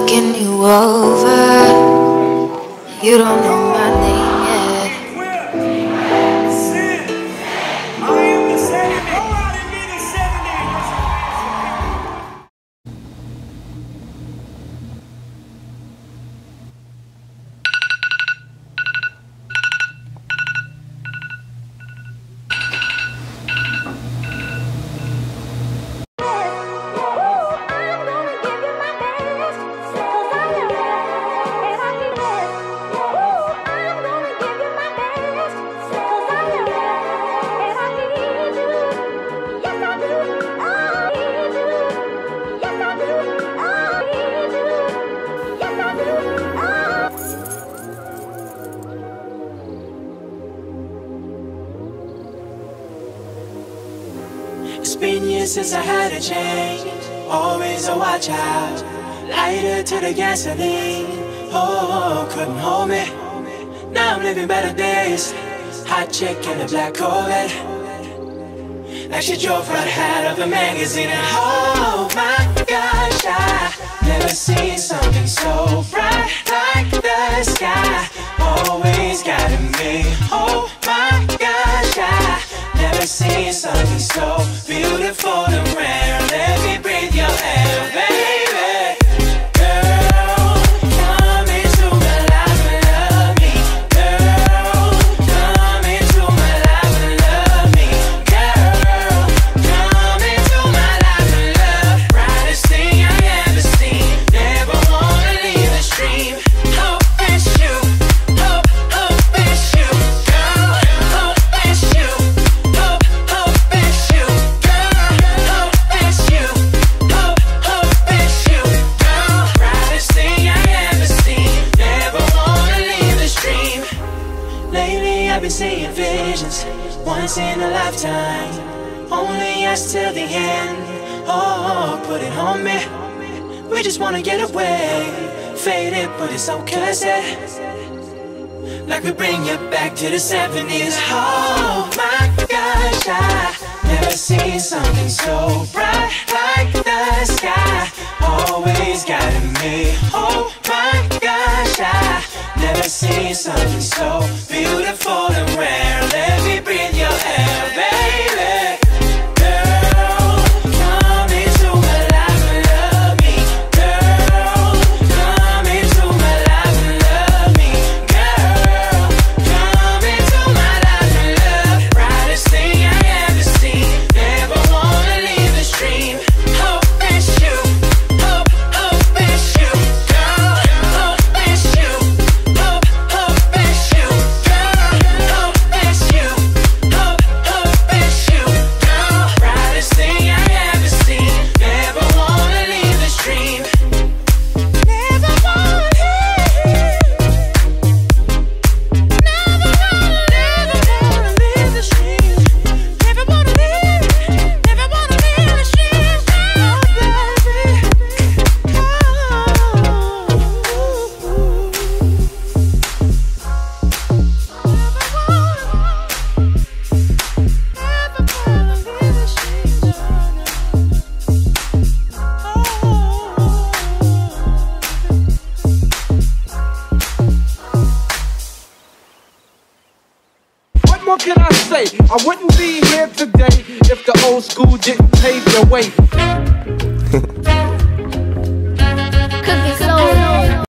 looking you over. You don't know my name It's been years since I had a change. Always a watch out. Lighter to the gasoline. Oh, couldn't hold me. Now I'm living better days. Hot chick in a black Corvette. Like she drove right out of a magazine. And oh my gosh, I never seen something so bright like the sky. Always guiding me. Oh my gosh, I never seen something so beautiful and been seeing visions, once in a lifetime. Only us till the end. Oh, put it on me. We just wanna get away. Faded, but it's so cursed. Like we bring you back to the 70s. Oh my gosh, I never seen something so bright like the sky. Always guiding me. Oh my gosh, I never seen something so beautiful more can I say? I wouldn't be here today if the old school didn't pave the way.